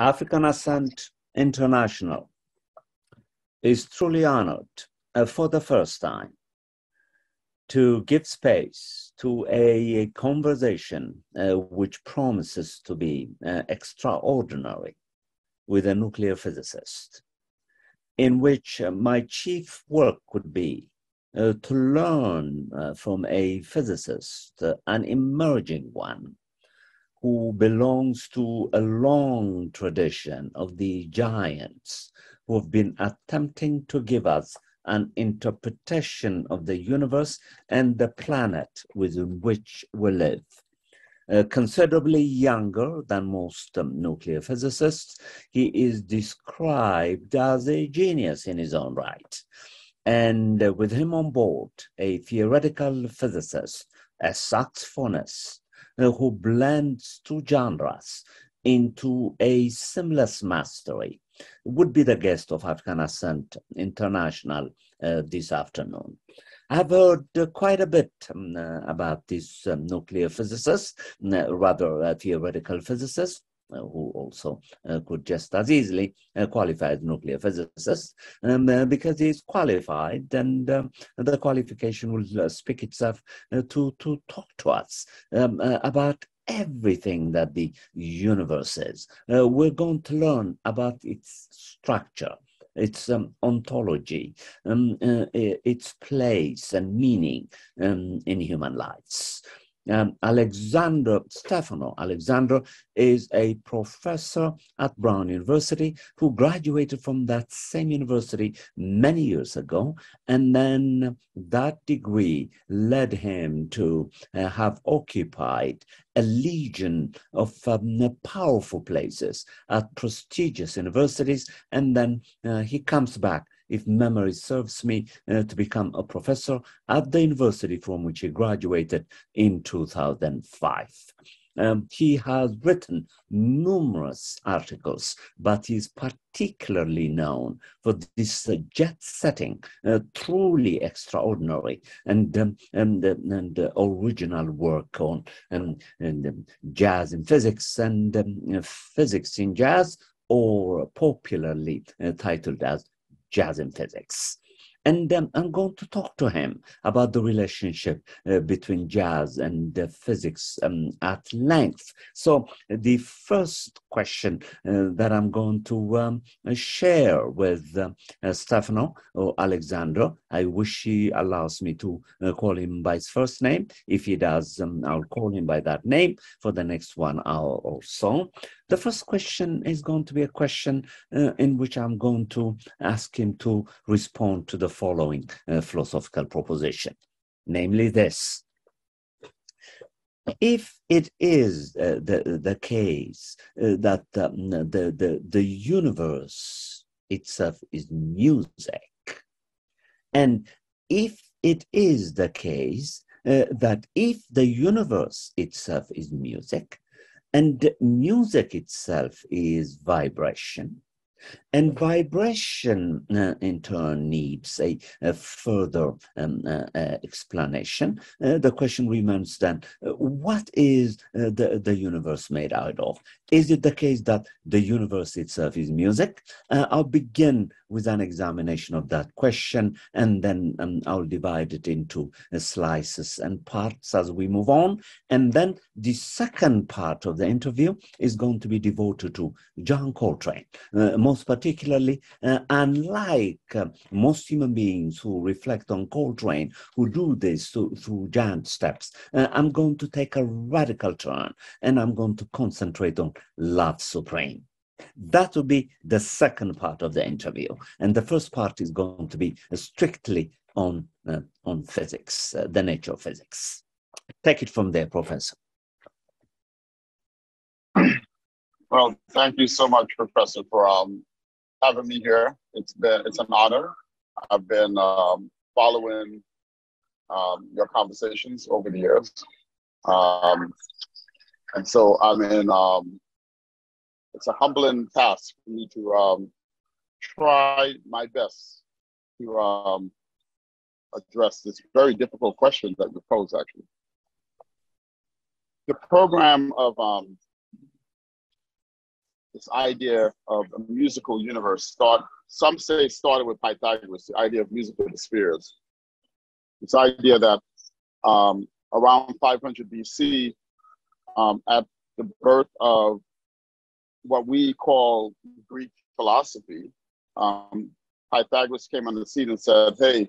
African Ascent International is truly honored uh, for the first time to give space to a, conversation uh, which promises to be uh, extraordinary with a nuclear physicist, in which uh, my chief work would be uh, to learn uh, from a physicist, an emerging one, who belongs to a long tradition of the giants who have been attempting to give us an interpretation of the universe and the planet within which we live. Uh, considerably younger than most um, nuclear physicists, he is described as a genius in his own right. And uh, with him on board, a theoretical physicist, a saxophonist, who blends two genres into a seamless mastery would be the guest of African Ascent International uh, this afternoon. I've heard uh, quite a bit um, uh, about this um, nuclear physicist, uh, rather a theoretical physicist, uh, who also uh, could just as easily qualify as nuclear physicist, um, because he's qualified and um, the qualification will speak itself to, to talk to us um, about everything that the universe is. Uh, we're going to learn about its structure, its um, ontology, um, uh, its place and meaning um, in human lives. Um, Alexander Stefano. Alexander is a professor at Brown University who graduated from that same university many years ago. And then that degree led him to uh, have occupied a legion of um, powerful places at prestigious universities. And then uh, he comes back if memory serves me, uh, to become a professor at the university from which he graduated in 2005. Um, he has written numerous articles, but he is particularly known for this uh, jet setting, uh, truly extraordinary and um, and, uh, and uh, original work on um, and, um, jazz in physics and um, physics in jazz, or popularly uh, titled as jazz and physics. And um, I'm going to talk to him about the relationship uh, between jazz and uh, physics um, at length. So, the first question uh, that I'm going to um, share with uh, uh, Stefano or Alexandro, I wish he allows me to uh, call him by his first name. If he does, um, I'll call him by that name for the next one hour or so. The first question is going to be a question uh, in which I'm going to ask him to respond to the following uh, philosophical proposition, namely this. If it is uh, the, the case uh, that um, the, the, the universe itself is music, and if it is the case uh, that if the universe itself is music, and music itself is vibration. And vibration, uh, in turn, needs a, a further um, uh, uh, explanation. Uh, the question remains then uh, what is uh, the, the universe made out of? Is it the case that the universe itself is music? I'll begin with an examination of that question, and then um, I'll divide it into slices and parts as we move on. And then the second part of the interview is going to be devoted to John Coltrane, most particularly, uh, unlike uh, most human beings who reflect on Coltrane, who do this to, through giant steps, uh, I'm going to take a radical turn and I'm going to concentrate on love supreme. That will be the second part of the interview. And the first part is going to be strictly on, uh, on physics, uh, the nature of physics. Take it from there, Professor. Well, thank you so much, Professor, for um, having me here. It's been it's an honor. I've been um, following um, your conversations over the years, um, and so I'm in. Um, it's a humbling task for me to um, try my best to um, address this very difficult question that you pose. Actually, the program of this idea of a musical universe start some say started with pythagoras the idea of musical spheres. This idea that um, around 500 bc um, at the birth of what we call greek philosophy um, pythagoras came on the scene and said hey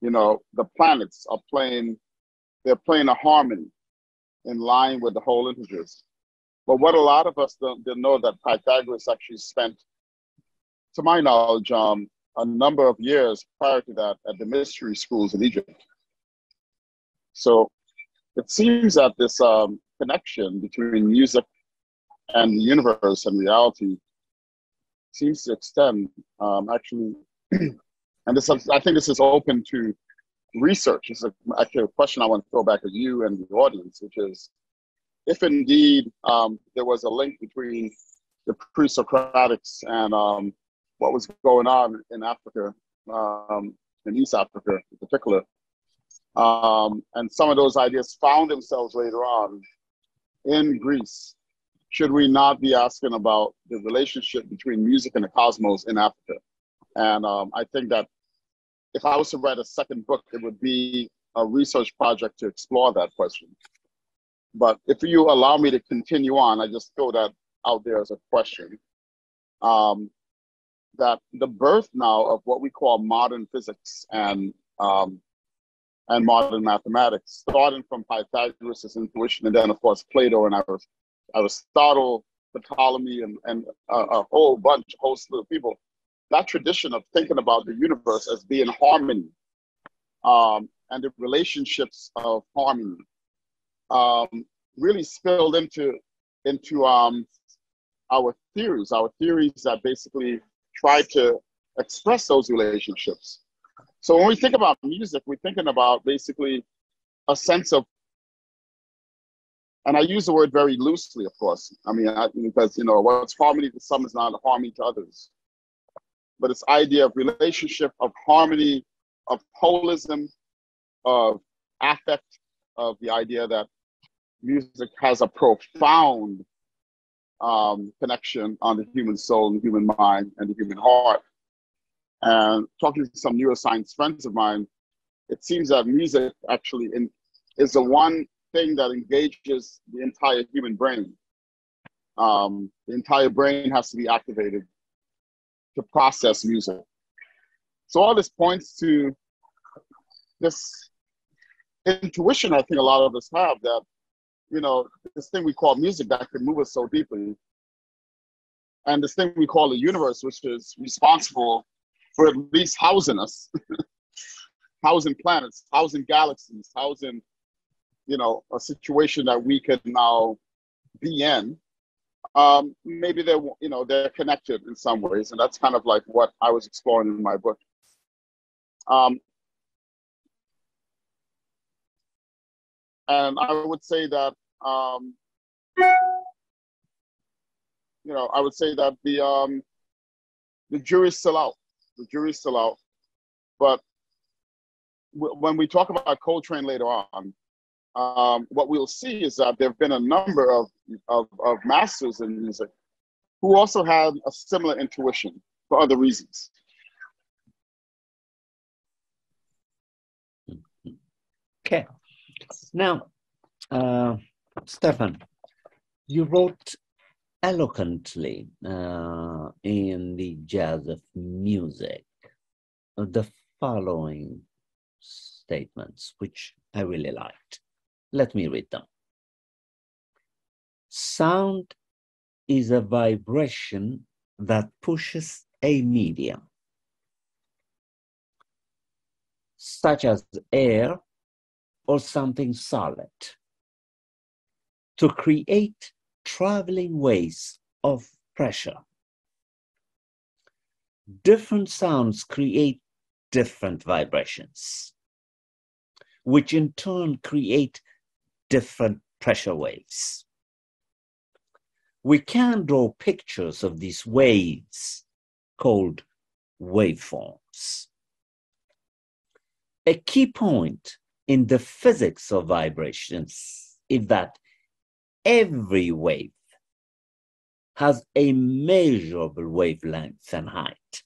you know the planets are playing they're playing a harmony in line with the whole integers but what a lot of us don't, didn't know that Pythagoras actually spent, to my knowledge, um, a number of years prior to that at the mystery schools in Egypt. So it seems that this um, connection between music and the universe and reality seems to extend um, actually, and this I think this is open to research. It's actually a question I want to throw back at you and the audience, which is if indeed um, there was a link between the pre-Socratics and um, what was going on in Africa, um, in East Africa in particular, um, and some of those ideas found themselves later on in Greece, should we not be asking about the relationship between music and the cosmos in Africa? And um, I think that if I was to write a second book, it would be a research project to explore that question. But if you allow me to continue on, I just throw that out there as a question. Um, that the birth now of what we call modern physics and um, and modern mathematics, starting from Pythagoras' intuition, and then of course Plato and Aristotle, Ptolemy, and, and a, a whole bunch, a whole slew of people. That tradition of thinking about the universe as being harmony um, and the relationships of harmony um, really spilled into into um, our theories, our theories that basically try to express those relationships. So when we think about music, we're thinking about basically a sense of, and I use the word very loosely, of course. I mean, I, because you know, what's harmony to some is not harmony to others. But this idea of relationship, of harmony, of holism, of affect, of the idea that music has a profound um, connection on the human soul and the human mind and the human heart. And talking to some neuroscience friends of mine, it seems that music actually in, is the one thing that engages the entire human brain. Um, the entire brain has to be activated to process music. So all this points to this intuition I think a lot of us have that you know, this thing we call music that can move us so deeply. And this thing we call the universe, which is responsible for at least housing us, housing planets, housing galaxies, housing, you know, a situation that we could now be in. Um, maybe they're, you know, they're connected in some ways. And that's kind of like what I was exploring in my book. Um, and I would say that um, you know, I would say that the um, the jury's still out. The jury's still out. But w- when we talk about Coltrane later on, um, what we'll see is that there have been a number of, of, of masters in music who also had a similar intuition for other reasons. Okay. Now, uh, Stephon, you wrote eloquently uh, in the jazz of music the following statements, which I really liked. Let me read them. Sound is a vibration that pushes a medium, such as air or something solid to create traveling waves of pressure. Different sounds create different vibrations, which in turn create different pressure waves. We can draw pictures of these waves called waveforms. A key point in the physics of vibrations is that every wave has a measurable wavelength and height.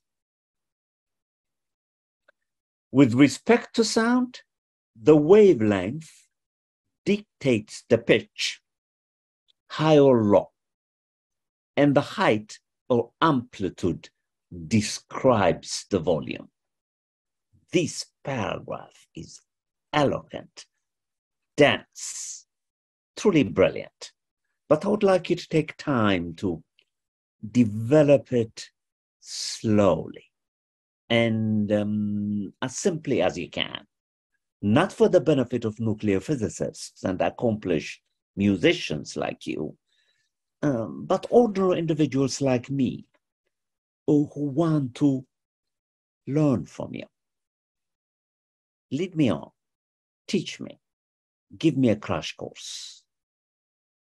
With respect to sound, the wavelength dictates the pitch, high or low, and the height or amplitude describes the volume. This paragraph is eloquent, dense, truly brilliant. But I would like you to take time to develop it slowly and um, as simply as you can, not for the benefit of nuclear physicists and accomplished musicians like you, um, but ordinary individuals like me who, who want to learn from you. Lead me on, teach me, give me a crash course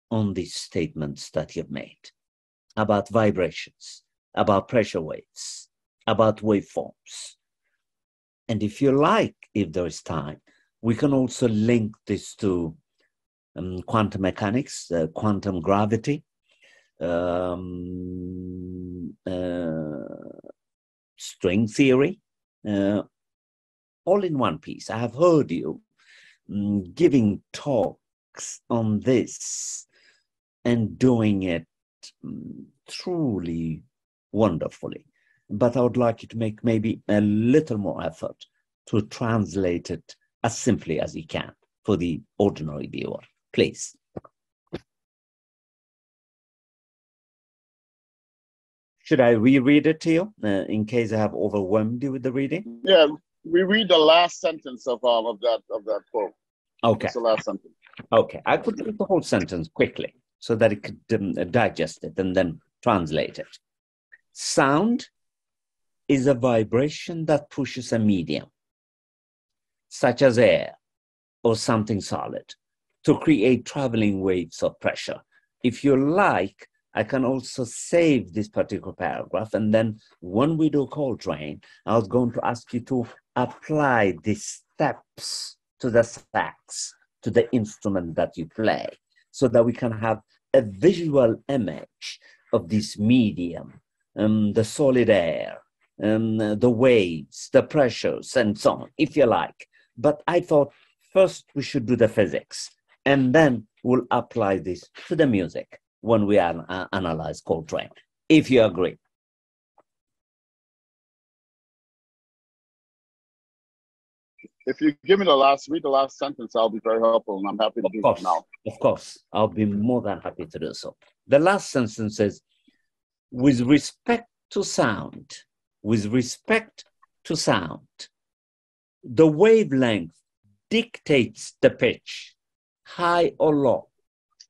on these statements that you've made about vibrations, about pressure waves, about waveforms. And if you like, if there is time, we can also link this to um, quantum mechanics, uh, quantum gravity, um, uh, string theory, uh, all in one piece. I have heard you giving talks on this and doing it um, truly wonderfully but I would like you to make maybe a little more effort to translate it as simply as you can for the ordinary viewer. Please. Should I reread it to you uh, in case I have overwhelmed you with the reading? Yeah, we read the last sentence of um, of that of that quote. Okay. It's the last sentence. Okay, I could read the whole sentence quickly so that it could um, digest it and then translate it. Sound is a vibration that pushes a medium, such as air or something solid, to create traveling waves of pressure. If you like, I can also save this particular paragraph. And then when we do Coltrane, I was going to ask you to apply these steps to the sax, to the instrument that you play, so that we can have a visual image of this medium, um, the solid air, um, the waves, the pressures, and so on, if you like. But I thought first we should do the physics, and then we'll apply this to the music when we an- analyze Coltrane, if you agree. If you give me the last, read the last sentence, I'll be very helpful, and I'm happy to Of do course, now. of course, I'll be more than happy to do so. The last sentence says, with respect to sound, with respect to sound, the wavelength dictates the pitch, high or low,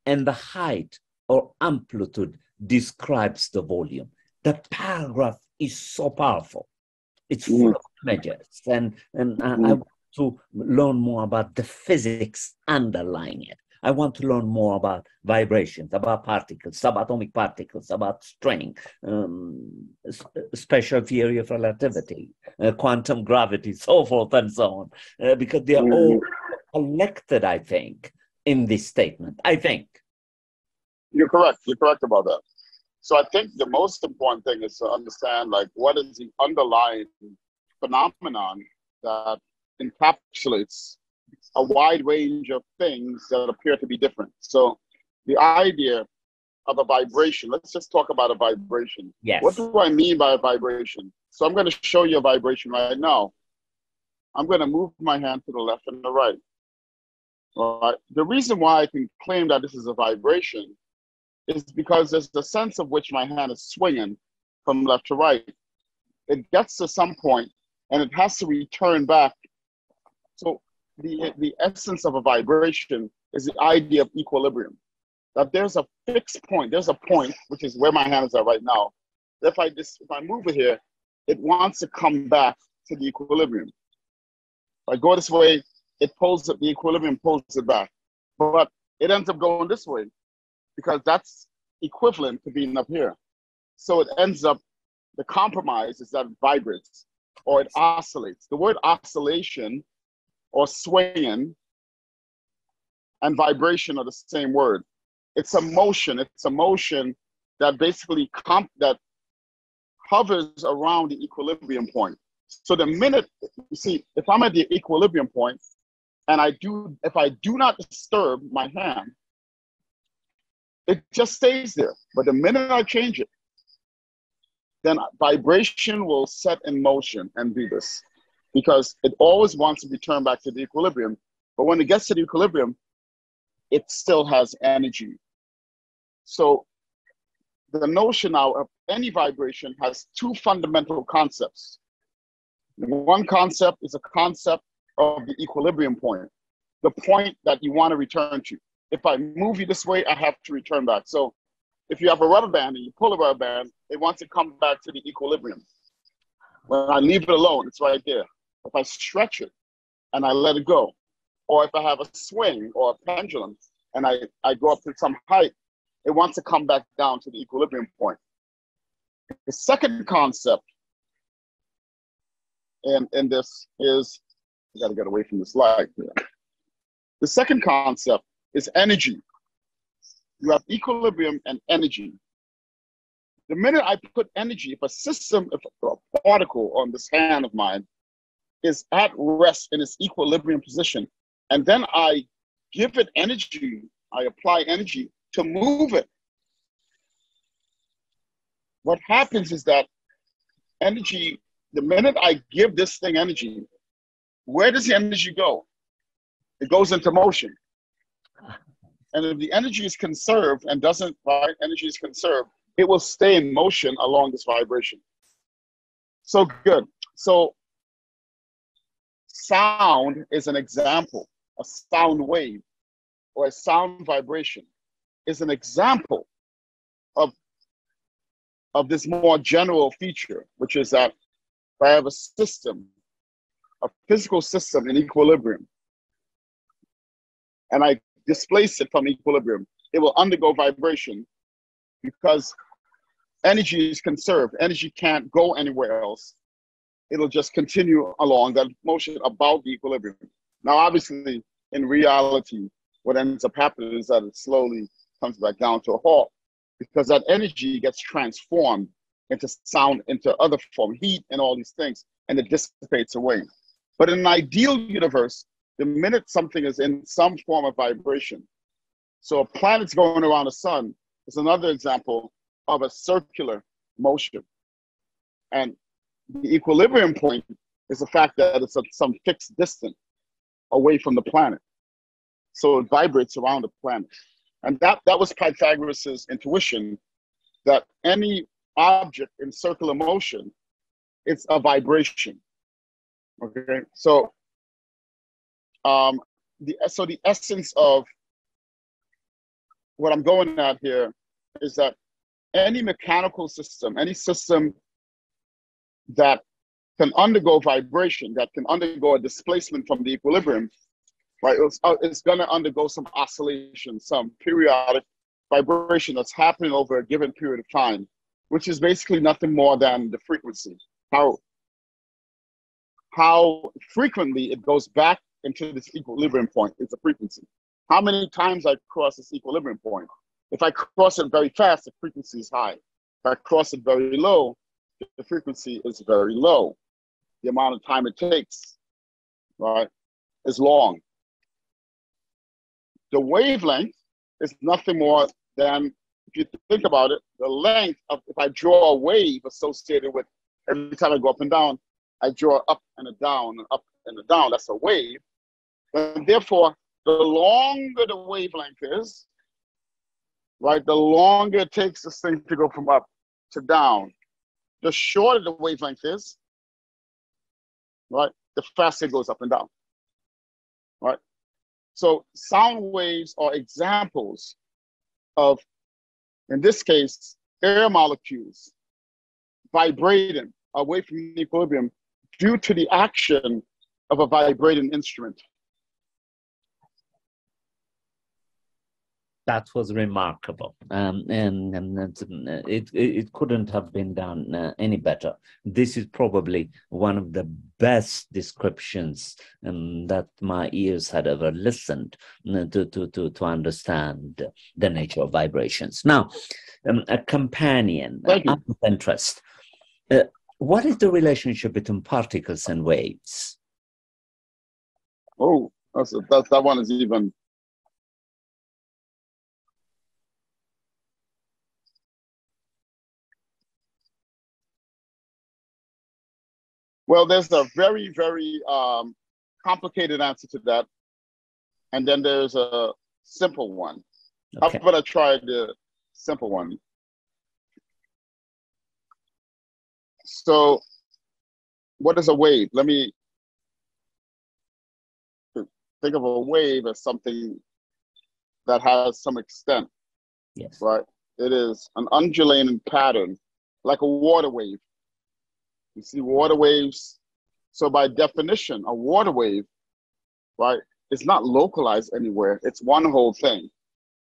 and the height or amplitude describes the volume. The paragraph is so powerful. It's full Mm. of images, and, and I- I Mm. want to learn more about the physics underlying it. I want to learn more about vibrations, about particles, subatomic particles, about string, um, special theory of relativity, uh, quantum gravity, so forth and so on, uh, because they are Mm. all collected, I think, in this statement. I think. You're correct. You're correct about that. So I think the most important thing is to understand like what is the underlying phenomenon that encapsulates a wide range of things that appear to be different. So the idea of a vibration, let's just talk about a vibration. Yes. What do I mean by a vibration? So I'm going to show you a vibration right now. I'm going to move my hand to the left and the right. All right. The reason why I can claim that this is a vibration is because there's the sense of which my hand is swinging from left to right. It gets to some point and it has to return back. So the, the essence of a vibration is the idea of equilibrium. That there's a fixed point, there's a point, which is where my hands are right now. If I just if I move it here, it wants to come back to the equilibrium. If I go this way, it pulls it, the equilibrium pulls it back. But it ends up going this way because that's equivalent to being up here. So it ends up, the compromise is that it vibrates or it oscillates. The word oscillation or swinging and vibration are the same word. It's a motion, it's a motion that basically comp that hovers around the equilibrium point. So the minute you see, if I'm at the equilibrium point, and I do, if I do not disturb my hand, it just stays there. But the minute I change it, then vibration will set in motion and do this because it always wants to return back to the equilibrium. But when it gets to the equilibrium, it still has energy. So the notion now of any vibration has two fundamental concepts. One concept is a concept of the equilibrium point, the point that you want to return to. If I move you this way, I have to return back. So if you have a rubber band and you pull a rubber band, it wants to come back to the equilibrium. When I leave it alone, it's right there. If I stretch it and I let it go, or if I have a swing or a pendulum and I, I go up to some height, it wants to come back down to the equilibrium point. The second concept in, in this is, I gotta get away from the slide. here. The second concept is energy. You have equilibrium and energy. The minute I put energy, if a system, if a particle on this hand of mine is at rest in its equilibrium position, and then I give it energy, I apply energy to move it. What happens is that energy, the minute I give this thing energy, where does the energy go? It goes into motion. And if the energy is conserved and doesn't, right, energy is conserved, it will stay in motion along this vibration. So good. So sound is an example, a sound wave or a sound vibration is an example of, of this more general feature, which is that if I have a system, a physical system in equilibrium, and I displace it from equilibrium, it will undergo vibration because energy is conserved. Energy can't go anywhere else. It'll just continue along that motion about the equilibrium. Now, obviously, in reality, what ends up happening is that it slowly comes back down to a halt because that energy gets transformed into sound, into other form, heat, and all these things, and it dissipates away. But in an ideal universe, the minute something is in some form of vibration, so a planet's going around the sun is another example of a circular motion. And the equilibrium point is the fact that it's at some fixed distance away from the planet. So it vibrates around the planet. And that, that was Pythagoras' intuition that any object in circular motion, it's a vibration. Okay, so um, the so the essence of what I'm going at here is that any mechanical system, any system that can undergo vibration, that can undergo a displacement from the equilibrium, right? It's, uh, it's going to undergo some oscillation, some periodic vibration that's happening over a given period of time, which is basically nothing more than the frequency. How how frequently it goes back into this equilibrium point is the frequency. How many times I cross this equilibrium point? If I cross it very fast, the frequency is high. If I cross it very low, the frequency is very low. The amount of time it takes, right, is long the wavelength is nothing more than, if you think about it, the length of, if I draw a wave associated with every time I go up and down, I draw up and a down, and up and a down. That's a wave. And therefore, the longer the wavelength is, right, the longer it takes this thing to go from up to down. The shorter the wavelength is, right, the faster it goes up and down. Right? So sound waves are examples of, in this case, air molecules vibrating away from equilibrium due to the action of a vibrating instrument. That was remarkable, um, and, and it, it couldn't have been done uh, any better. This is probably one of the best descriptions um, that my ears had ever listened uh, to, to, to, to understand the nature of vibrations. Now, um, a companion, Thank of interest. Uh, what is the relationship between particles and waves? Oh, that's, that's that one is even Well, there's a very, very um, complicated answer to that. And then there's a simple one. Okay. How about I try the simple one? So, what is a wave? Let me think of a wave as something that has some extent. Yes. Right? It is an undulating pattern, like a water wave. You see water waves. So by definition, a water wave, right, is not localized anywhere. It's one whole thing,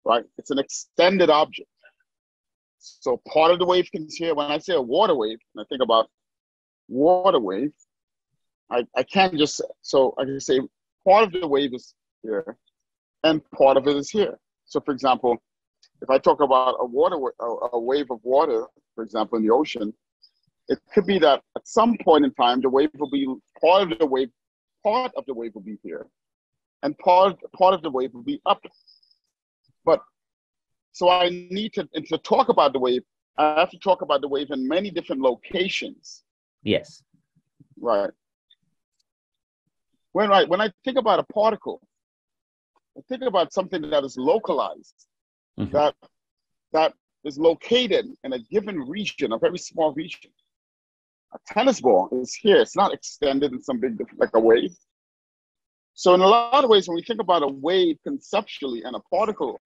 right? It's an extended object. So part of the wave can here, when I say a water wave, and I think about water wave, I, I can't just, so I can say part of the wave is here and part of it is here. So for example, if I talk about a water, a, a wave of water, for example, in the ocean, it could be that at some point in time, the wave will be part of the wave, part of the wave will be here, and part part of the wave will be up. But so I need to to talk about the wave. I have to talk about the wave in many different locations. Yes. Right. When I when I think about a particle, I think about something that is localized, mm-hmm. that that is located in a given region, a very small region a tennis ball is here. It's not extended in some big, like a wave. So in a lot of ways, when we think about a wave conceptually and a particle,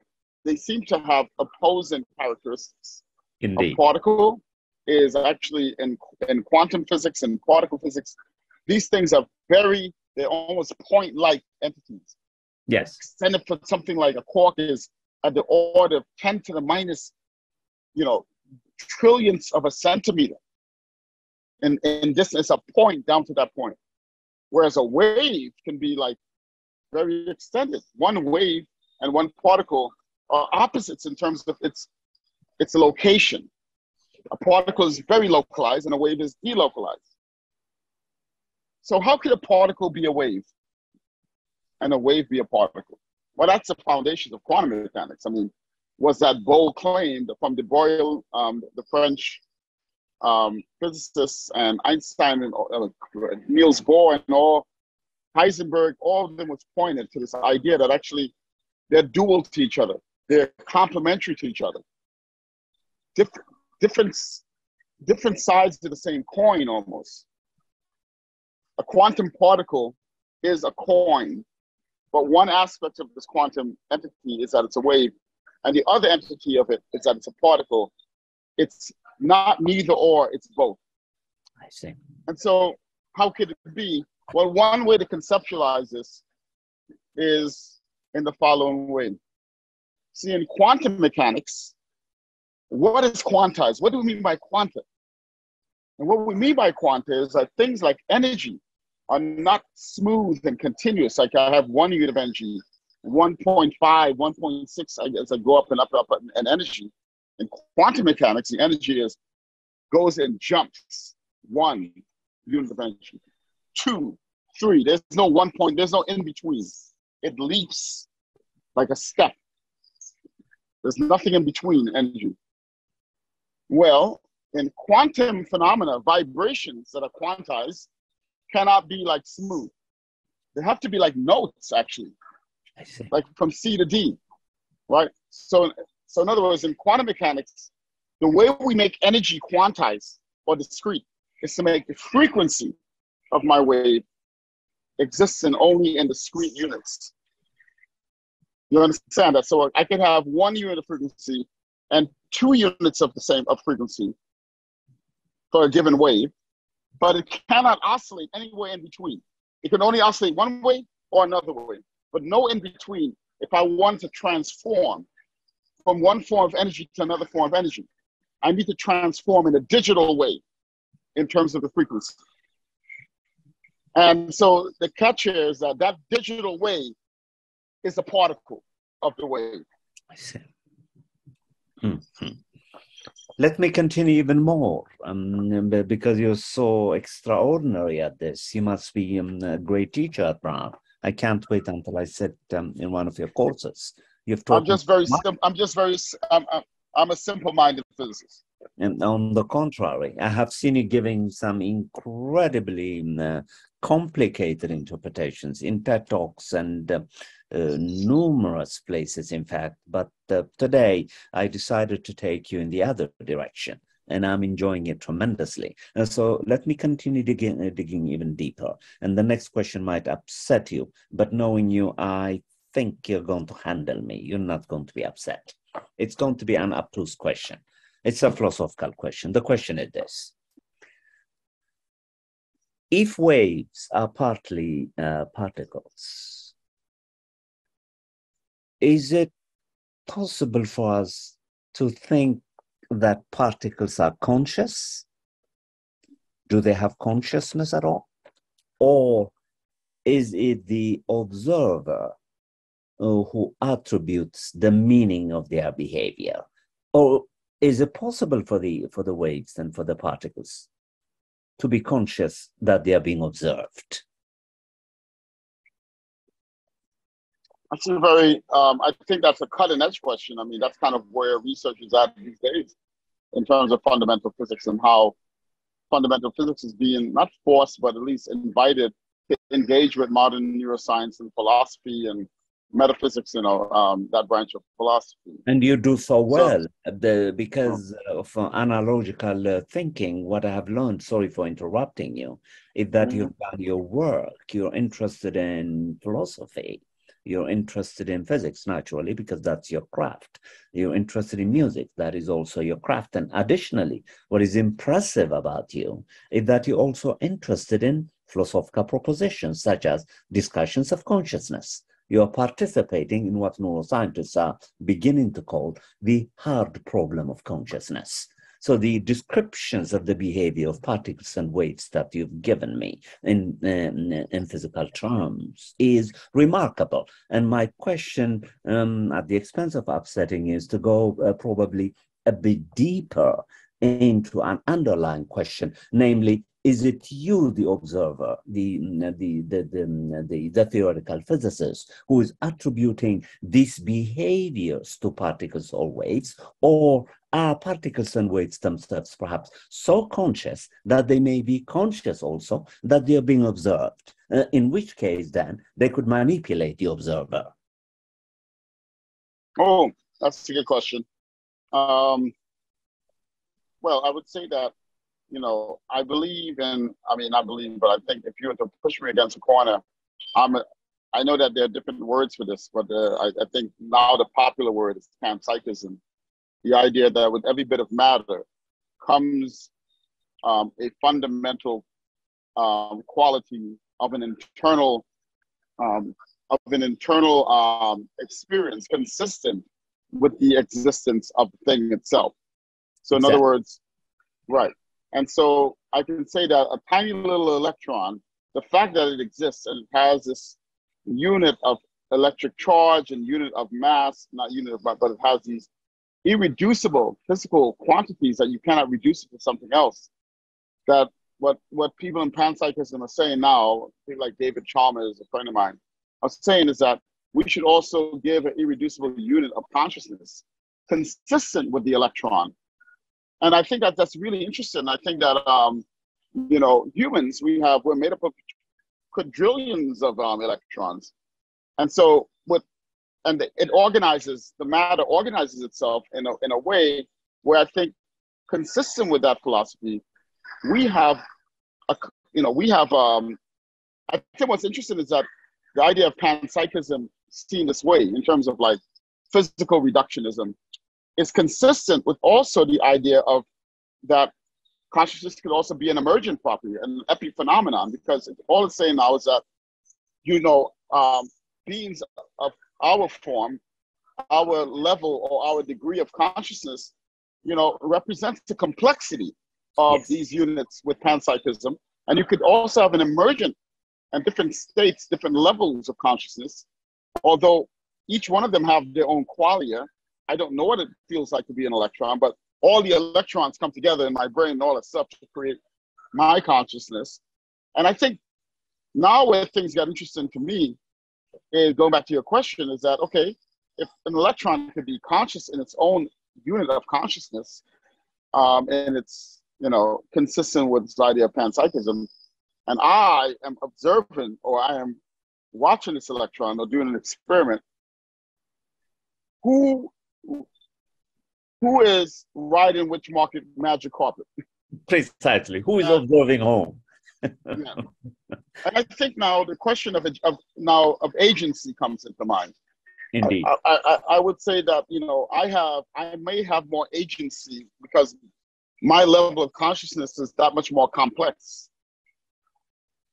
they seem to have opposing characteristics. Indeed. A particle is actually in, in quantum physics and particle physics, these things are very, they're almost point-like entities. Yes. Extended for something like a quark is at the order of 10 to the minus, you know, trillionths of a centimeter in, in distance, a point down to that point. Whereas a wave can be like very extended. One wave and one particle are opposites in terms of its its location. A particle is very localized and a wave is delocalized. So how could a particle be a wave and a wave be a particle? Well, that's the foundation of quantum mechanics. I mean, was that bold claim from de Broglie, um, the French um, physicists and Einstein and uh, Niels Bohr and all, Heisenberg, all of them was pointed to this idea that actually they're dual to each other. They're complementary to each other. Different, different, different sides to the same coin almost. A quantum particle is a coin, but one aspect of this quantum entity is that it's a wave, and the other entity of it is that it's a particle. It's not neither or, it's both. I see. And so, how could it be? Well, one way to conceptualize this is in the following way. See, in quantum mechanics, what is quantized? What do we mean by quanta? And what we mean by quanta is that things like energy are not smooth and continuous. Like I have one unit of energy, 1.5, 1.6 as I go up and up and up in energy. In quantum mechanics, the energy is goes and jumps one unit of energy, two, three. There's no one point, there's no in between. It leaps like a step. There's nothing in between energy. Well, in quantum phenomena, vibrations that are quantized cannot be like smooth. They have to be like notes, actually, like from C to D, right? So so in other words, in quantum mechanics, the way we make energy quantized or discrete is to make the frequency of my wave exists in only in discrete units. You understand that? So I can have one unit of frequency and two units of the same of frequency for a given wave, but it cannot oscillate anywhere in between. It can only oscillate one way or another way, but no in between. If I want to transform from one form of energy to another form of energy. I need to transform in a digital way in terms of the frequency. And so the catch is that that digital wave is a particle of the wave. I see. Mm-hmm. Let me continue even more um, because you're so extraordinary at this. You must be um, a great teacher at Brown. I can't wait until I sit um, in one of your courses. You've taught. I'm just very. Sim- I'm just very. I'm, I'm, I'm a simple-minded physicist. And on the contrary, I have seen you giving some incredibly uh, complicated interpretations in TED Talks and uh, uh, numerous places, in fact. But uh, today I decided to take you in the other direction, and I'm enjoying it tremendously. And so let me continue digging, uh, digging even deeper. And the next question might upset you, but knowing you, I think you're going to handle me. You're not going to be upset. It's going to be an obtuse question. It's a philosophical question. The question is this If waves are partly uh, particles, is it possible for us to think that particles are conscious? Do they have consciousness at all? Or is it the observer who attributes the meaning of their behavior? Or is it possible for the, for the waves and for the particles to be conscious that they are being observed? That's a very, um, I think that's a cutting edge question. I mean, that's kind of where research is at these days in terms of fundamental physics and how fundamental physics is being not forced, but at least invited to engage with modern neuroscience and philosophy and metaphysics, you know, um, that branch of philosophy. And you do so well so, the, because of uh, analogical uh, thinking. What I have learned, sorry for interrupting you, is that mm-hmm. you've done your work. You're interested in philosophy. You're interested in physics, naturally, because that's your craft. You're interested in music, that is also your craft. And additionally, what is impressive about you is that you're also interested in philosophical propositions, such as discussions of consciousness you are participating in what neuroscientists are beginning to call the hard problem of consciousness. So the descriptions of the behavior of particles and waves that you've given me in, in, in physical terms is remarkable. And my question, um, at the expense of upsetting, is to go uh, probably a bit deeper into an underlying question, namely, is it you, the observer, the, the, the, the, the, the theoretical physicist, who is attributing these behaviors to particles or waves, or are particles and waves themselves perhaps so conscious that they may be conscious also that they are being observed, uh, in which case then they could manipulate the observer? Oh, that's a good question. Um, well, I would say that you know, I believe in, I mean, I believe, but I think if you were to push me against a corner, I'm a, I know that there are different words for this, but uh, I, I, think now the popular word is panpsychism. The idea that with every bit of matter comes um, a fundamental um, quality of an internal um, of an internal um, experience consistent with the existence of the thing itself. So, in exactly. other words, right. And so I can say that a tiny little electron, the fact that it exists and has this unit of electric charge and unit of mass, not unit of mass, but it has these irreducible physical quantities that you cannot reduce it to something else. That what what people in panpsychism are saying now, people like David Chalmers, a friend of mine, are saying is that we should also give an irreducible unit of consciousness consistent with the electron and I think that that's really interesting. I think that um, you know humans we have we're made up of quadrillions of um, electrons, and so with and it organizes the matter organizes itself in a in a way where I think consistent with that philosophy, we have a you know we have um, I think what's interesting is that the idea of panpsychism seen this way in terms of like physical reductionism is consistent with also the idea of that consciousness could also be an emergent property, an epiphenomenon, because all it's saying now is that, you know, um, beings of our form our level or our degree of consciousness, you know, represents the complexity of yes. these units with panpsychism. And you could also have an emergent and different states, different levels of consciousness. Although each one of them have their own qualia. I don't know what it feels like to be an electron, but all the electrons come together in my brain and all that stuff to create my consciousness. And I think now where things get interesting to me is going back to your question is that okay, if an electron could be conscious in its own unit of consciousness, um, and it's you know consistent with this idea of panpsychism, and I am observing or I am watching this electron or doing an experiment, who who is riding which market magic carpet? Precisely. Who is observing home? yeah. And I think now the question of, of now of agency comes into mind. Indeed. I, I, I would say that, you know, I have, I may have more agency because my level of consciousness is that much more complex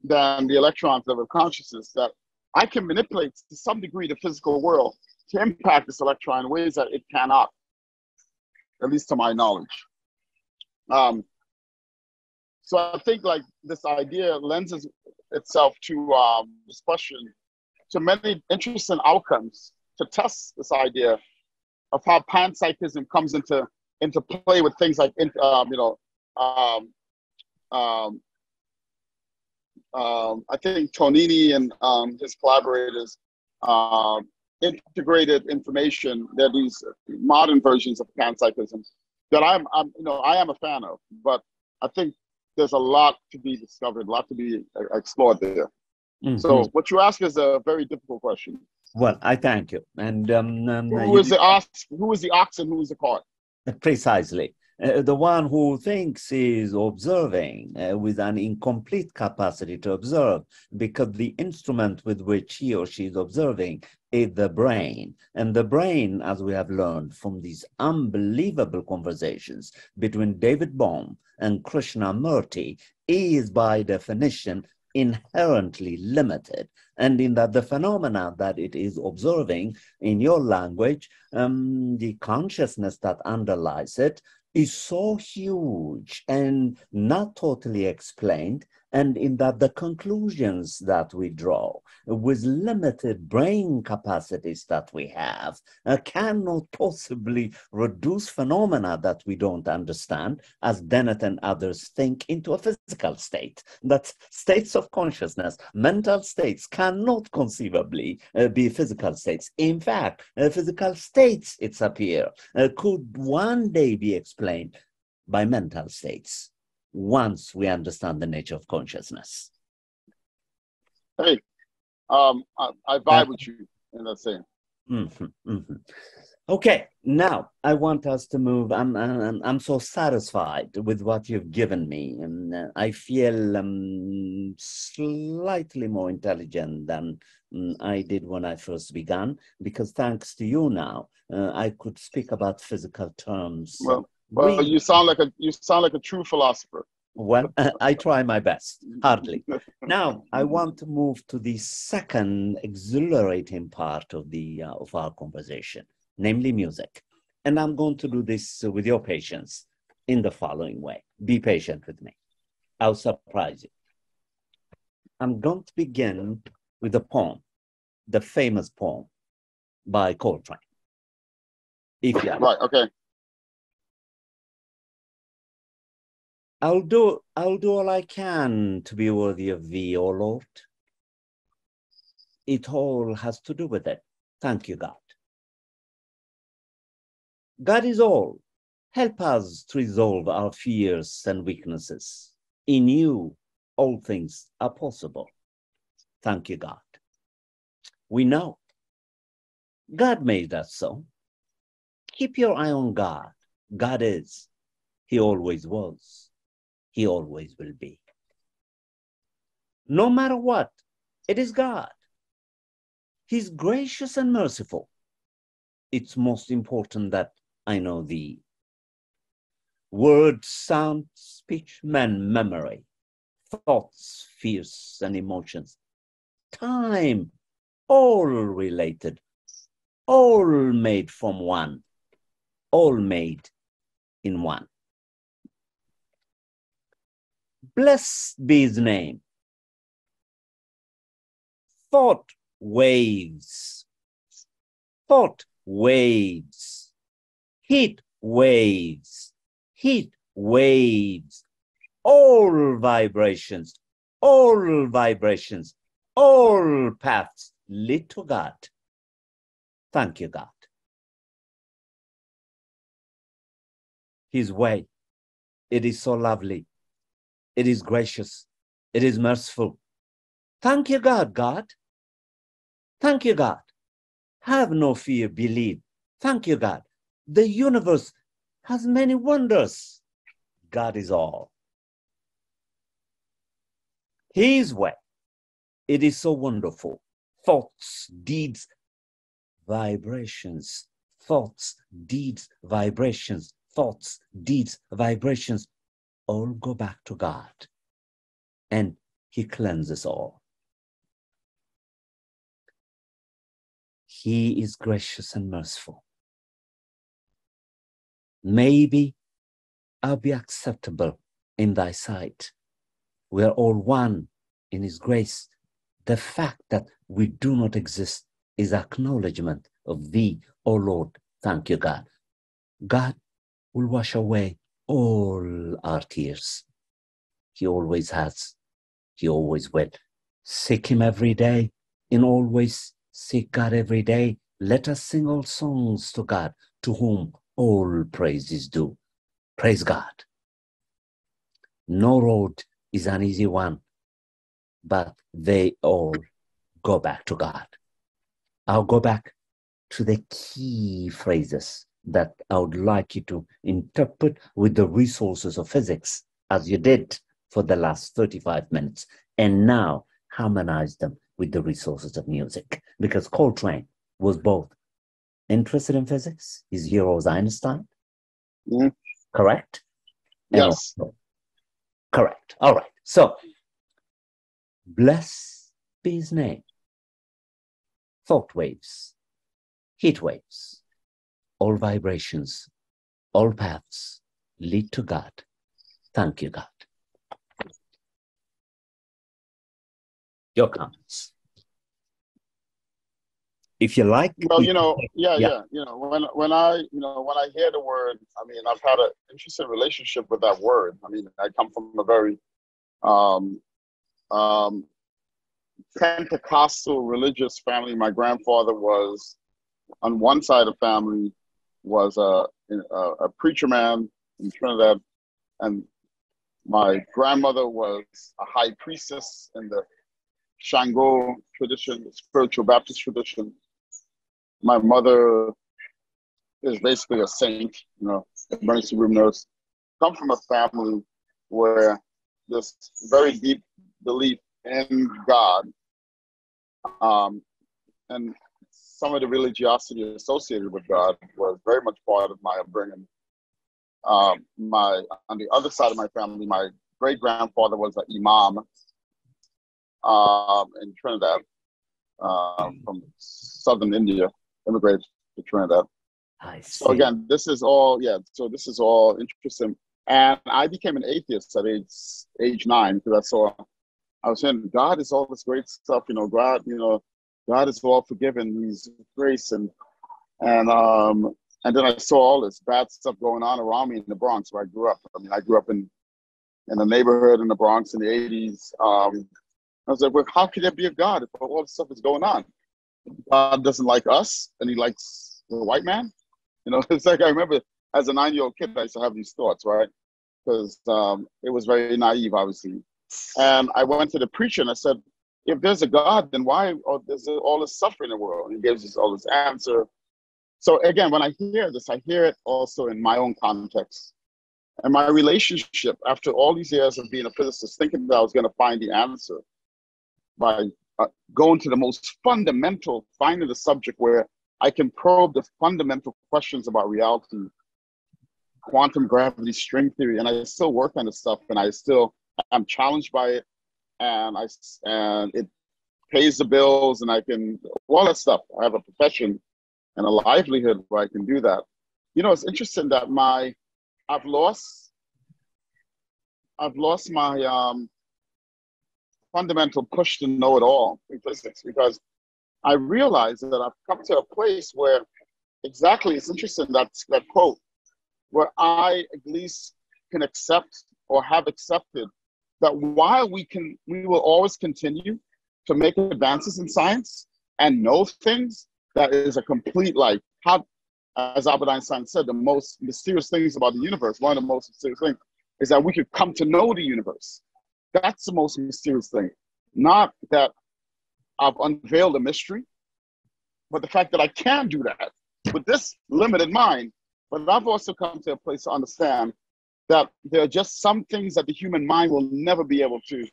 than the electron's level of consciousness that I can manipulate to some degree the physical world to impact this electron in ways that it cannot, at least to my knowledge. Um, so I think like this idea lends itself to um, this question to many interesting outcomes to test this idea of how panpsychism comes into into play with things like um, you know um, um, um, I think Tononi and um, his collaborators uh, integrated information. There are these modern versions of panpsychism that I'm, I'm, you know, I am a fan of. But I think there's a lot to be discovered, a lot to be explored there. Mm-hmm. So what you ask is a very difficult question. Well, I thank you. And um, um, who is the ox? Who is the ox and who is the cart? Precisely. Uh, the one who thinks is observing uh, with an incomplete capacity to observe because the instrument with which he or she is observing is the brain. And the brain, as we have learned from these unbelievable conversations between David Bohm and Krishnamurti, is by definition inherently limited and in that the phenomena that it is observing in your language um, the consciousness that underlies it is so huge and not totally explained and in that the conclusions that we draw with limited brain capacities that we have uh, cannot possibly reduce phenomena that we don't understand as dennett and others think into a physical state. That states of consciousness mental states cannot conceivably uh, be physical states. In fact uh, physical states it's appear uh, could one day be explained by mental states once we understand the nature of consciousness. Hey, um, I, I vibe with you in that same. Mm-hmm, mm-hmm. Okay, now I want us to move. I'm, I'm, I'm so satisfied with what you've given me, and uh, I feel um, slightly more intelligent than um, I did when I first began. Because thanks to you now, uh, I could speak about physical terms. Well, well, we, you sound like a you sound like a true philosopher. Well, I try my best, hardly. now, I want to move to the second exhilarating part of the uh, of our conversation, namely music, and I'm going to do this with your patience in the following way. Be patient with me. I'll surprise you. I'm going to begin with a poem, the famous poem by Coltrane. If you right, okay. I'll do, I'll do all I can to be worthy of thee, O Lord. It all has to do with it. Thank you, God. God is all. Help us to resolve our fears and weaknesses. In you, all things are possible. Thank you, God. We know God made us so. Keep your eye on God. God is. He always was. He always will be. No matter what, it is God. He's gracious and merciful. It's most important that I know thee. Word, sound, speech, man, memory, thoughts, fears, and emotions, time, all related all made from one, all made in one. Blessed be his name. Thought waves, thought waves, heat waves, heat waves, all vibrations, all vibrations, all paths lead to God. Thank you, God. His way, it is so lovely. It is gracious. It is merciful. Thank you, God, God. Thank you, God. Have no fear, believe. Thank you, God. The universe has many wonders. God is all. His way, it is so wonderful. Thoughts, deeds, vibrations, thoughts, deeds, vibrations, thoughts, deeds, vibrations, all go back to God. And He cleanses all. He is gracious and merciful. Maybe I'll be acceptable in thy sight. We are all one in His grace. The fact that we do not exist is acknowledgement of thee, O Lord. Thank you, God. God will wash away all our tears. He always has. He always will. Seek him every day. In always seek God every day. Let us sing all songs to God, to whom all praise is due. Praise God. No road is an easy one, but they all go back to God. I'll go back to the key phrases that I would like you to interpret with the resources of physics, as you did for the last 35 minutes, and now harmonize them with the resources of music. Because Coltrane was both interested in physics, his hero was Einstein, mm-hmm. correct? Yes. correct. All right. So, bless be his name. Thought waves, heat waves, all vibrations, all paths lead to God. Thank you, God. Your comments. If you like. Well, you know, yeah, yeah, yeah, You know, when when I, you know, when I hear the word, I mean, I've had an interesting relationship with that word. I mean, I come from a very um, um, Pentecostal religious family. My grandfather was on one side of family was a, a, preacher man in Trinidad, and my grandmother was a high priestess in the Shango tradition, spiritual Baptist tradition. My mother is basically a saint, you know, emergency room nurse. Come from a family where this very deep belief in God um, and some of the religiosity associated with God was very much part of my upbringing. Um, my on the other side of my family, my great grandfather was an imam um, in Trinidad uh, from southern India, immigrated to Trinidad. I see. So again, this is all yeah. So this is all interesting, and I became an atheist at age age nine because I saw I was saying God is all this great stuff. You know, God, you know, God is all forgiven. He's grace and and um and then I saw all this bad stuff going on around me in the Bronx where I grew up. I mean, I grew up in in a neighborhood in the Bronx in the '80s. Um, I was like, well, how could there be a God if all this stuff is going on? God doesn't like us, and He likes the white man. You know, it's like I remember as a nine-year-old kid, I used to have these thoughts, right? Because um, it was very naive, obviously. And I went to the preacher and I said, if there's a God, then why oh, there's all this suffering in the world? And he gives us all this answer. So again, when I hear this, I hear it also in my own context. And my relationship, after all these years of being a physicist, thinking that I was going to find the answer by uh, going to the most fundamental, finding the subject where I can probe the fundamental questions about reality, quantum gravity, string theory, and I still work on this stuff, and I still I'm challenged by it and I and it pays the bills and I can all that stuff. I have a profession, and a livelihood where I can do that. You know, it's interesting that my I've lost I've lost my um, fundamental push to know it all in physics because I realize that I've come to a place where exactly it's interesting that that quote where I at least can accept or have accepted that while we can we will always continue to make advances in science and know things that is a complete like how as Albert Einstein said, the most mysterious things about the universe, one of the most mysterious things is that we could come to know the universe. That's the most mysterious thing. Not that I've unveiled a mystery, but the fact that I can do that with this limited mind. But I've also come to a place to understand that there are just some things that the human mind will never be able to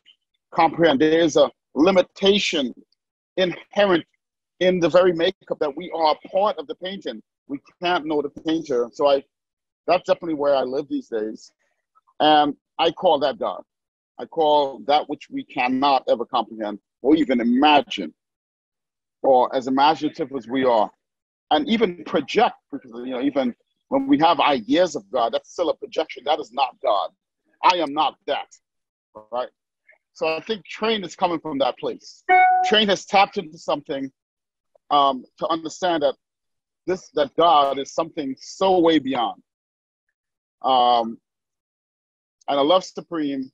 comprehend. There is a limitation inherent in the very makeup that we are part of the painting. We can't know the painter. So I that's definitely where I live these days. And I call that God. I call that which we cannot ever comprehend or even imagine, or as imaginative as we are, and even project, because you know, even when we have ideas of God, that's still a projection. That is not God. I am not that. Right? So I think Train is coming from that place. Train has tapped into something um, to understand that this that God is something so way beyond. Um, and I love Supreme.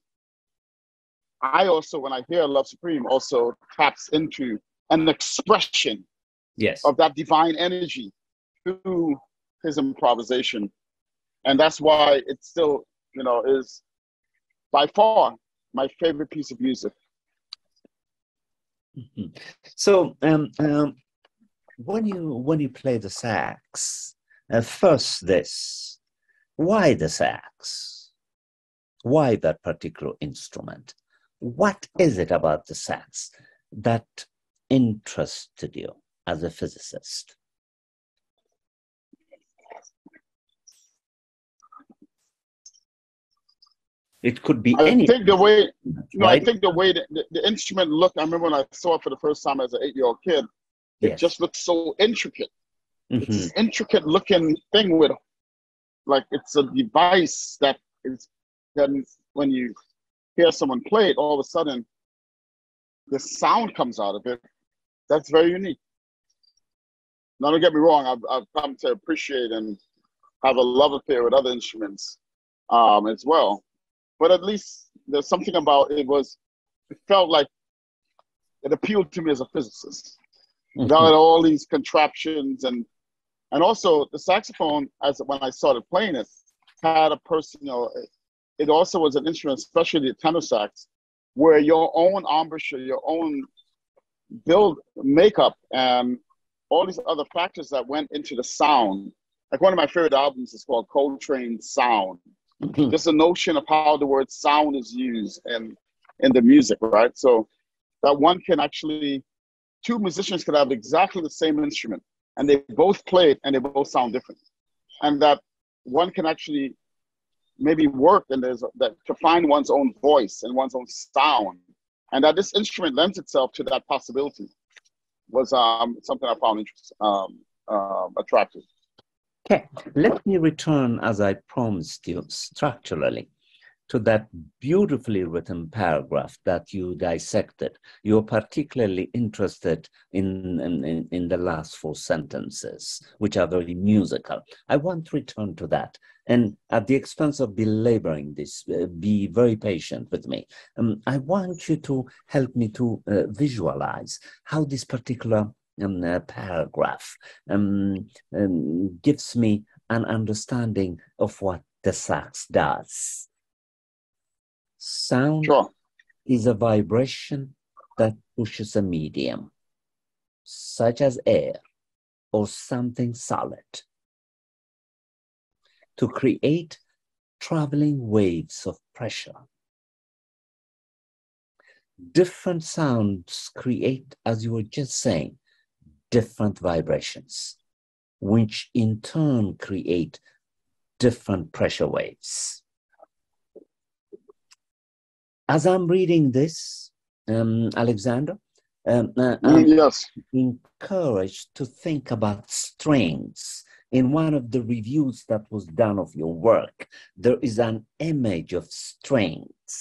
I also, when I hear Love Supreme, also taps into an expression yes. of that divine energy through his improvisation. And that's why it still, you know, is by far my favorite piece of music. Mm-hmm. So um, um, when you when you play the sax, uh, first this, why the sax? Why that particular instrument? What is it about the sax that interested you as a physicist? It could be I think the way, you know? I think the way that the, the instrument looked. I remember when I saw it for the first time as an eight-year-old kid. It Yes. just looks so intricate. It's Mhm. this intricate looking thing with, like, it's a device that is. Then when you hear someone play it, all of a sudden, the sound comes out of it. That's very unique. Now, don't get me wrong. I've I've come to appreciate and have a love affair with other instruments, um, as well. But at least there's something about it was. It felt like it appealed to me as a physicist. Mhm. Now all these contraptions and and also the saxophone as when I started playing it had a personal it also was an instrument especially the tenor sax where your own embouchure your own build makeup and all these other factors that went into the sound like one of my favorite albums is called Coltrane Sound Mhm. just the notion of how the word sound is used and in the music, right? So that one can actually, two musicians could have exactly the same instrument and they both play it and they both sound different. And that one can actually maybe work and there's that to find one's own voice and one's own sound. And that this instrument lends itself to that possibility was um, something I found interesting, um, um, attractive. Okay, let me return, as I promised you, structurally to that beautifully written paragraph that you dissected. You're particularly interested in, in, in the last four sentences, which are very musical. I want to return to that. And at the expense of belaboring this, uh, be very patient with me. Um, I want you to help me to uh, visualize how this particular um, paragraph um, um, gives me an understanding of what the sax does. Sound Sure. is a vibration that pushes a medium, such as air or something solid, to create traveling waves of pressure. Different sounds create, as you were just saying, different vibrations, which in turn create different pressure waves. As I'm reading this, um, Alexander, Um, uh, mm, yes. Encouraged to think about strings. In one of the reviews that was done of your work, there is an image of strings.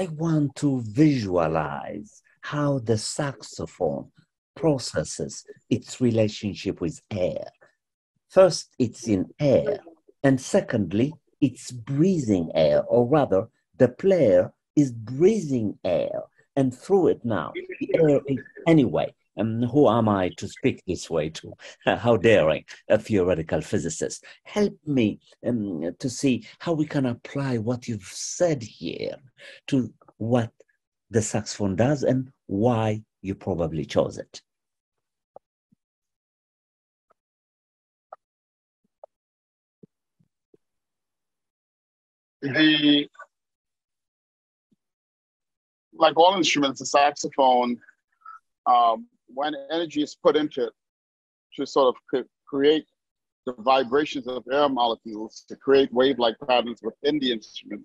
I want to visualize how the saxophone processes its relationship with air. First, it's in air, and secondly, it's breathing air, or rather, the player is breathing air, and through it now, the air is anyway. And who am I to speak this way to? How daring a theoretical physicist. Help me um, to see how we can apply what you've said here to what the saxophone does and why you probably chose it. The like all instruments, the saxophone, um, when energy is put into it to sort of create the vibrations of air molecules to create wave-like patterns within the instrument,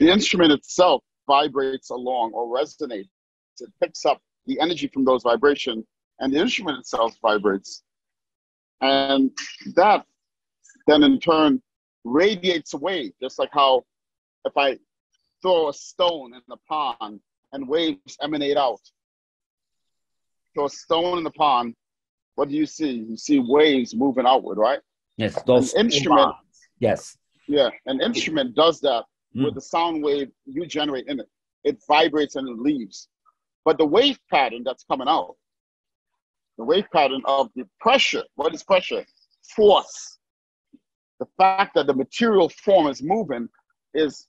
the instrument itself vibrates along or resonates. It picks up the energy from those vibrations, and the instrument itself vibrates. And that then in turn radiates away, just like how if I throw a stone in the pond and waves emanate out. Throw a stone in the pond, what do you see? You see waves moving outward, right? Yes, those an instrument. Yes. Yeah, an instrument does that mm. with the sound wave you generate in it. It vibrates and it leaves. But the wave pattern that's coming out, the wave pattern of the pressure, what is pressure? Force. The fact that the material form is moving is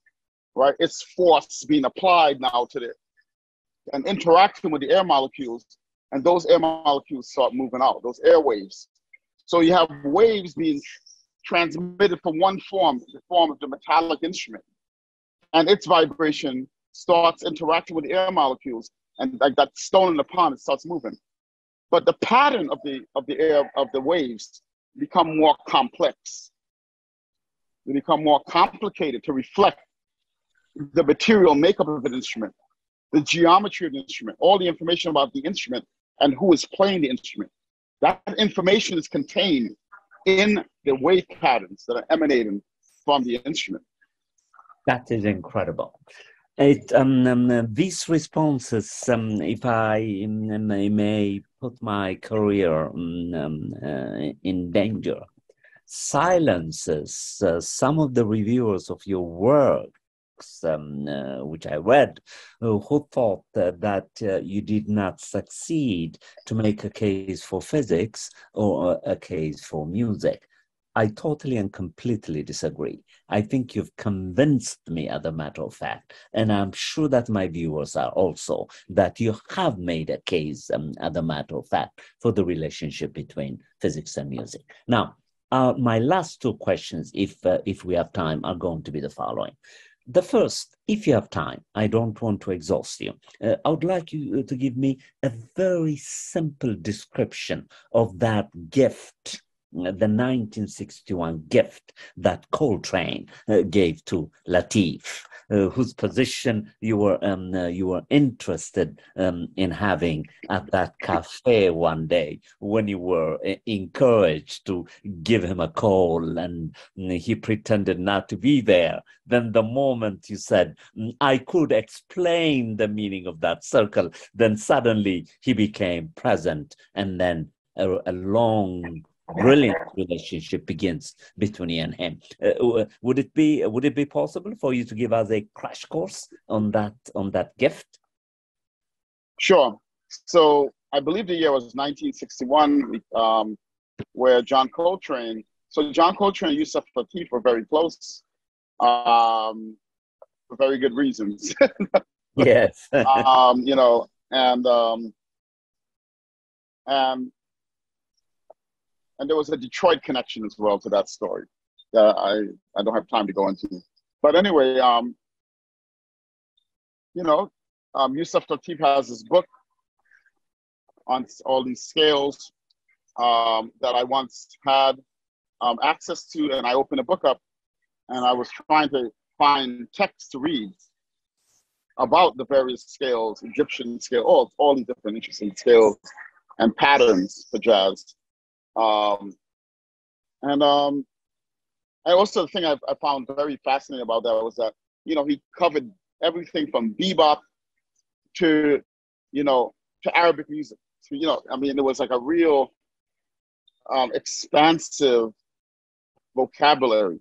right? It's force being applied now to the and interacting with the air molecules, and those air molecules start moving out, those air waves. So you have waves being transmitted from one form, the form of the metallic instrument, and its vibration starts interacting with the air molecules, and like that stone in the pond, it starts moving. But the pattern of the of the air of the waves become more complex. They become more complicated to reflect the material makeup of an instrument, the geometry of the instrument, all the information about the instrument and who is playing the instrument. That information is contained in the wave patterns that are emanating from the instrument. That is incredible. It, um, um, these responses, um, if I um, may put my career um, um, uh, in danger, silences uh, some of the reviewers of your work um, uh, which I read, uh, who thought that uh, you did not succeed to make a case for physics or a case for music. I totally and completely disagree. I think you've convinced me, as a matter of fact, and I'm sure that my viewers are also, that you have made a case, um, as a matter of fact, for the relationship between physics and music. Now, uh, my last two questions, if uh, if we have time, are going to be the following. The first, if you have time, I don't want to exhaust you. Uh, I would like you uh, to give me a very simple description of that gift the 1961 gift that Coltrane uh, gave to Lateef, uh, whose position you were um, uh, you were interested um, in having at that cafe one day when you were uh, encouraged to give him a call and mm, he pretended not to be there. Then the moment you said mm, I could explain the meaning of that circle, then suddenly he became present, and then a, a long brilliant relationship begins between you and him. Uh, would it be would it be possible for you to give us a crash course on that on that gift? Sure. So I believe the year was 1961, um, where John Coltrane. So John Coltrane and Yusef Lateef were very close, um, for very good reasons. yes. um, you know, and um, and and there was a Detroit connection as well to that story that I, I don't have time to go into. But anyway, um, you know, um, Yusef Lateef has this book on all these scales um, that I once had um, access to, and I opened a book up, and I was trying to find text to read. about the various scales, Egyptian scale, all, all these different interesting scales and patterns for jazz. Um, and um, and also the thing I, I found very fascinating about that was that you know he covered everything from bebop to you know to Arabic music. So, you know, I mean, it was like a real um, expansive vocabulary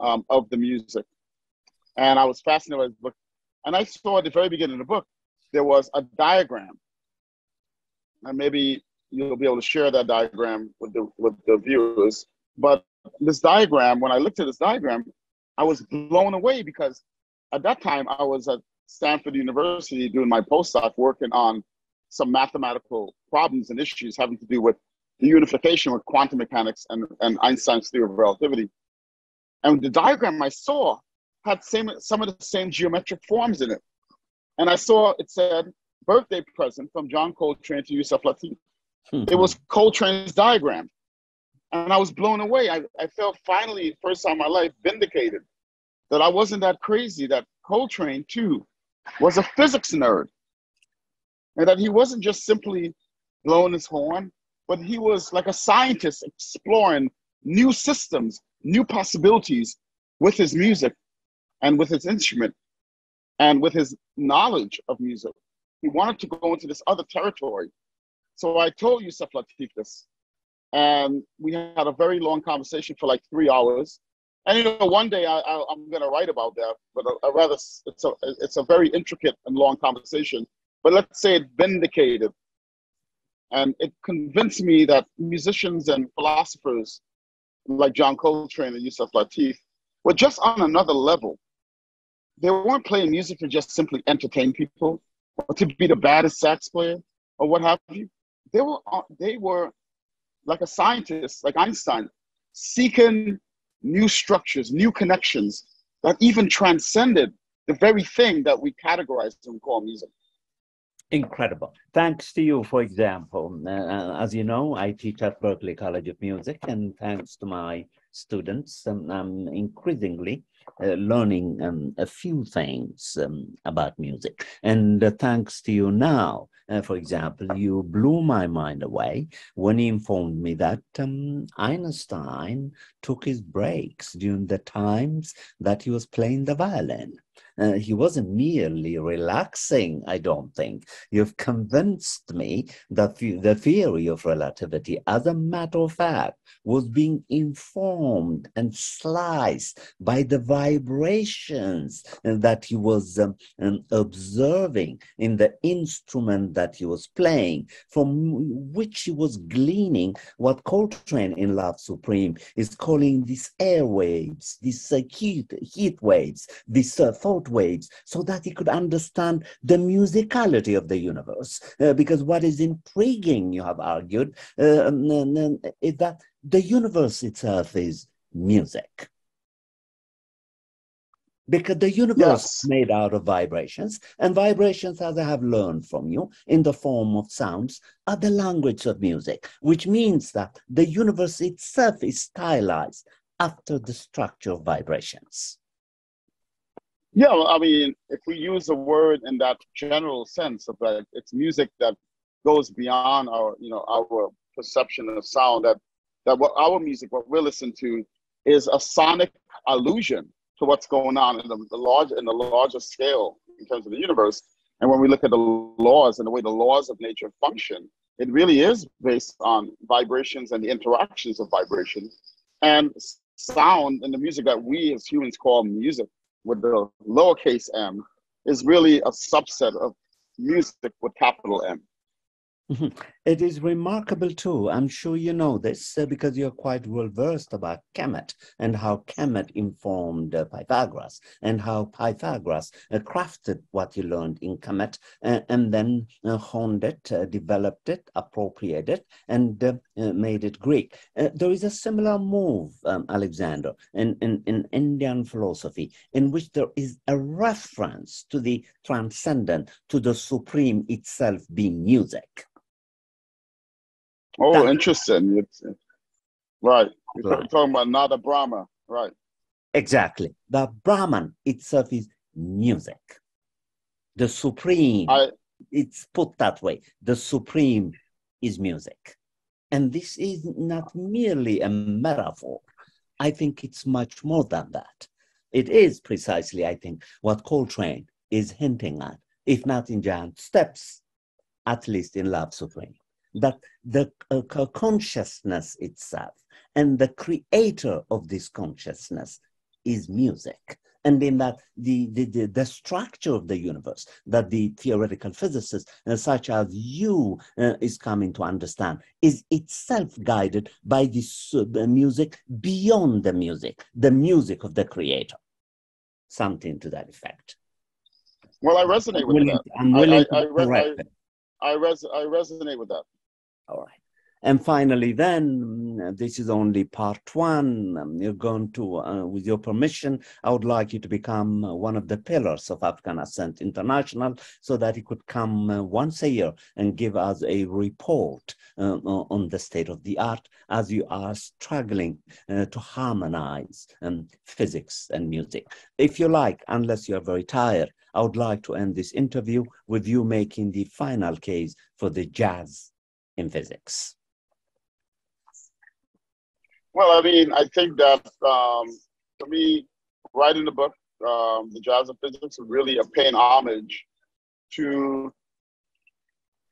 um, of the music. And I was fascinated by the book. And I saw at the very beginning of the book, there was a diagram. And maybe you'll be able to share that diagram with the, with the viewers. But this diagram, when I looked at this diagram, I was blown away because at that time I was at Stanford University doing my postdoc working on some mathematical problems and issues having to do with the unification with quantum mechanics and, and Einstein's theory of relativity. And the diagram I saw had same, some of the same geometric forms in it. And I saw it said, birthday present from John Coltrane to Yusef Lateef. Mm-hmm. It was Coltrane's diagram. And I was blown away. I, I felt finally, first time in my life, vindicated that I wasn't that crazy, that Coltrane too was a physics nerd. And that he wasn't just simply blowing his horn, but he was like a scientist exploring new systems, new possibilities with his music and with his instrument and with his knowledge of music. He wanted to go into this other territory. So I told Yusef Lateef this, and we had a very long conversation for like three hours. And you know, one day I, I, am going to write about that, but I, I rather it's a it's a very intricate and long conversation. But let's say it vindicated and it convinced me that musicians and philosophers like John Coltrane and Yusef Lateef were just on another level. They weren't playing music to just simply entertain people or to be the baddest sax player or what have you. They were, uh, they were like a scientist, like Einstein, seeking new structures, new connections that even transcended the very thing that we categorize and call music incredible. Thanks to you, for example. Uh, uh, as you know, I teach at Berklee College of Music, and thanks to my students, um, I'm increasingly uh, learning um, a few things um, about music. And uh, thanks to you now, uh, for example, you blew my mind away when you informed me that um, Einstein took his breaks during the times that he was playing the violin. Uh, he wasn't merely relaxing, I don't think. You've convinced me that the theory of relativity, as a matter of fact, was being informed and sliced by the vibrations that he was um, um, observing in the instrument that he was playing, from which he was gleaning what Coltrane in Love Supreme is calling these airwaves, these uh, heat, heat waves, these uh, thought waves, so that he could understand the musicality of the universe. Uh, because what is intriguing, you have argued, uh, um, is that the universe itself is music. Because the universe yes. is made out of vibrations, and vibrations, as I have learned from you, in the form of sounds, are the language of music, which means that the universe itself is stylized after the structure of vibrations. Yeah, I mean, if we use the word in that general sense of that, it's music that goes beyond our, you know, our perception of sound. That that what our music, what we listen to, is a sonic allusion to what's going on in the, the large in the larger scale in terms of the universe. And when we look at the laws and the way the laws of nature function, it really is based on vibrations and the interactions of vibrations. And sound and the music that we as humans call music with the lowercase m is really a subset of music with capital M. Mm-hmm. It is remarkable too. I'm sure you know this uh, because you're quite well versed about Kemet and how Kemet informed uh, Pythagoras and how Pythagoras uh, crafted what he learned in Kemet uh, and then uh, honed it, uh, developed it, appropriated it, and made it Greek. there is a similar move, um, Alexander, in, in, in Indian philosophy in which there is a reference to the transcendent, to the supreme itself being music. Oh, that, interesting. It's, right. You're right. talking about Nada Brahma. Right. Exactly. The Brahman itself is music. The supreme, I, it's put that way, the supreme is music. And this is not merely a metaphor. I think it's much more than that. It is precisely, I think, what Coltrane is hinting at, if not in giant steps, at least in Love Supreme. That the uh, consciousness itself and the creator of this consciousness is music. And in that the, the, the, the, structure of the universe that the theoretical physicists uh, such as you uh, is coming to understand is itself guided by this music beyond the music the music of the creator. Something to that effect. Well i resonate with willing, that. i'm willing I, I, to correct I, I, res- I resonate with that all right and finally, then, this is only part one. Um, you're going to, uh, with your permission, I would like you to become one of the pillars of African Ascent International so that you could come uh, once a year and give us a report uh, on the state of the art as you are struggling uh, to harmonize um, physics and music. If you like, unless you're very tired, I would like to end this interview with you making the final case for the jazz in physics. Well, I mean, I think that um, for me, writing the book, um, The Jazz of Physics, is really a paying homage to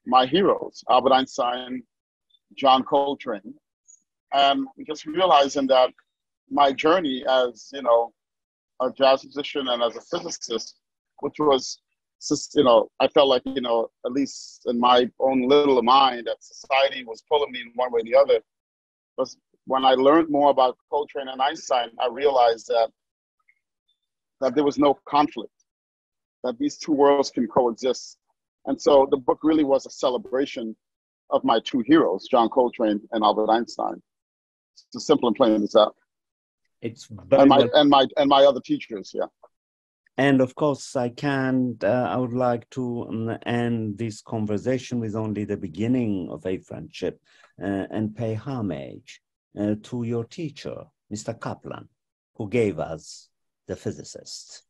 my heroes, Albert Einstein, John Coltrane, and just realizing that my journey as, you know, a jazz musician and as a physicist, which was, you know, I felt like, you know, at least in my own little mind, that society was pulling me in one way or the other, But when I learned more about Coltrane and Einstein, I realized that that there was no conflict, that these two worlds can coexist. And so the book really was a celebration of my two heroes, John Coltrane and Albert Einstein. It's as simple and plain as that. It's very and my well- and my and my other teachers, yeah. And of course, I can't, uh, I would like to um, end this conversation with only the beginning of a friendship uh, and pay homage uh, to your teacher, Mr. Kaplan, who gave us the physicist.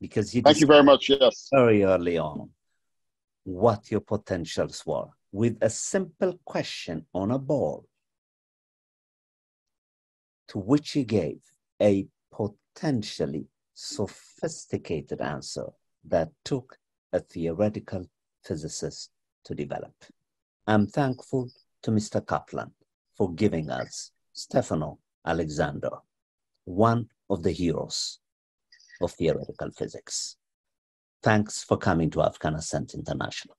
Because he Thank you very much. Yes. very early on what your potentials were with a simple question on a ball to which he gave a potentially sophisticated answer that took a theoretical physicist to develop. I'm thankful to Mr. Kaplan for giving us Stephon Alexander, one of the heroes of theoretical physics. Thanks for coming to African Ascent International.